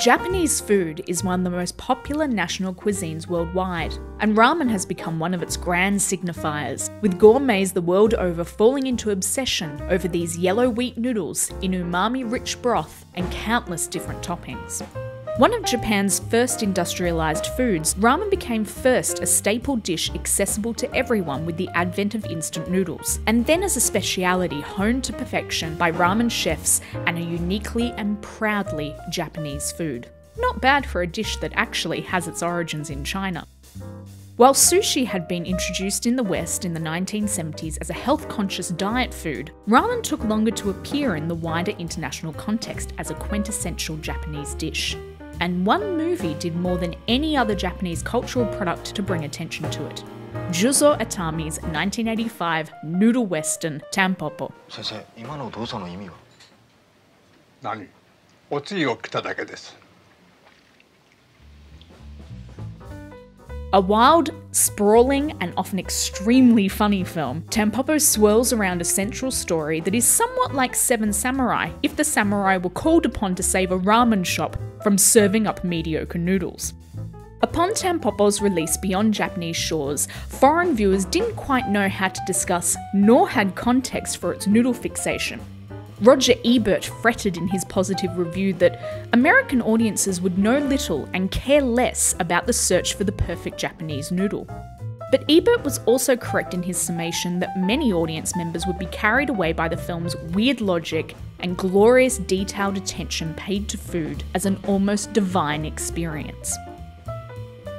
Japanese food is one of the most popular national cuisines worldwide, and ramen has become one of its grand signifiers, with gourmets the world over falling into obsession over these yellow wheat noodles in umami rich broth and countless different toppings. One of Japan's first industrialised foods, ramen became first a staple dish accessible to everyone with the advent of instant noodles, and then as a speciality honed to perfection by ramen chefs and a uniquely and proudly Japanese food. Not bad for a dish that actually has its origins in China. While sushi had been introduced in the West in the 1970s as a health conscious diet food, ramen took longer to appear in the wider international context as a quintessential Japanese dish and one movie did more than any other Japanese cultural product to bring attention to it. Juzo Itami's 1985 noodle western Tampopo. A wild, sprawling, and often extremely funny film, Tampopo swirls around a central story that is somewhat like Seven Samurai if the samurai were called upon to save a ramen shop from serving up mediocre noodles. Upon Tampopo's release beyond Japanese shores, foreign viewers didn't quite know how to discuss nor had context for its noodle fixation. Roger Ebert fretted in his positive review that American audiences would know little and care less about the search for the perfect Japanese noodle. But Ebert was also correct in his summation that many audience members would be carried away by the film's weird logic and glorious detailed attention paid to food as an almost divine experience.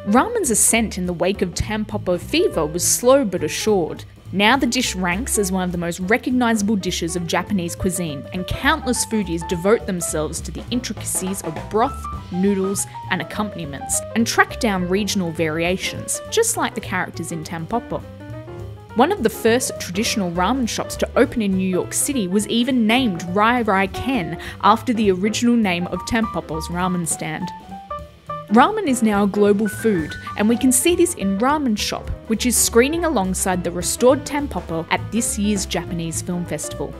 Ramen's ascent in the wake of Tampopo fever was slow but assured, now the dish ranks as one of the most recognisable dishes of Japanese cuisine, and countless foodies devote themselves to the intricacies of broth, noodles, and accompaniments, and track down regional variations, just like the characters in Tampopo. One of the first traditional ramen shops to open in New York City was even named Rai Rai Ken after the original name of Tampopo's ramen stand. Ramen is now a global food, and we can see this in Ramen Shop, which is screening alongside the restored Tampopo at this year's Japanese Film Festival.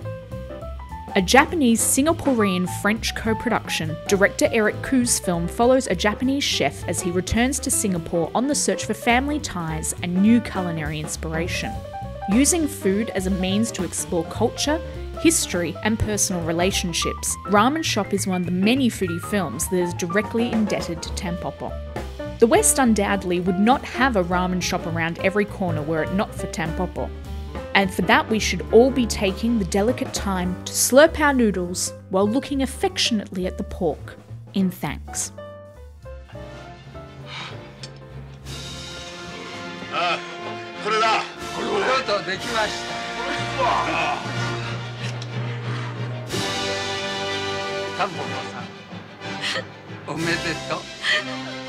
A Japanese Singaporean French co production, director Eric Khoo's film follows a Japanese chef as he returns to Singapore on the search for family ties and new culinary inspiration. Using food as a means to explore culture, history, and personal relationships. Ramen Shop is one of the many foodie films that is directly indebted to Tampopo. The West undoubtedly would not have a ramen shop around every corner were it not for Tampopo. And for that, we should all be taking the delicate time to slurp our noodles while looking affectionately at the pork in thanks.